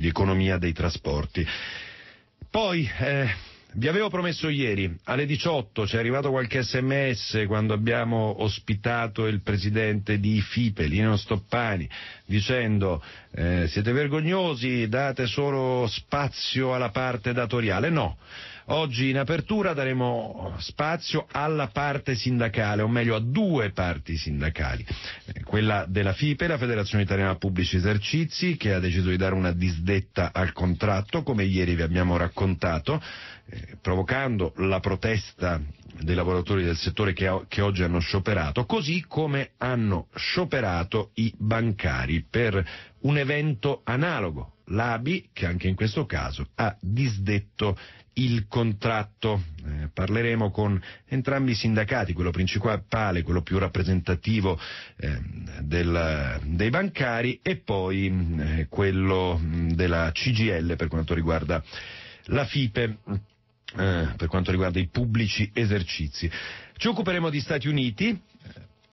di economia dei trasporti. Poi, eh, vi avevo promesso ieri, alle 18 ci è arrivato qualche sms quando abbiamo ospitato il presidente di FIPE, Lino Stoppani, dicendo eh, siete vergognosi, date solo spazio alla parte datoriale. No, Oggi in apertura daremo spazio alla parte sindacale, o meglio a due parti sindacali, eh, quella della FIPE, la Federazione Italiana Pubblici Esercizi, che ha deciso di dare una disdetta al contratto, come ieri vi abbiamo raccontato, eh, provocando la protesta dei lavoratori del settore che, che, oggi hanno scioperato, così come hanno scioperato i bancari per un evento analogo. L'ABI, che anche in questo caso ha disdetto il contratto. Eh, parleremo con entrambi i sindacati, quello principale, quello più rappresentativo eh, del, dei bancari e poi eh, quello della CGL per quanto riguarda la FIPE. Eh, per quanto riguarda i pubblici esercizi. Ci occuperemo di Stati Uniti,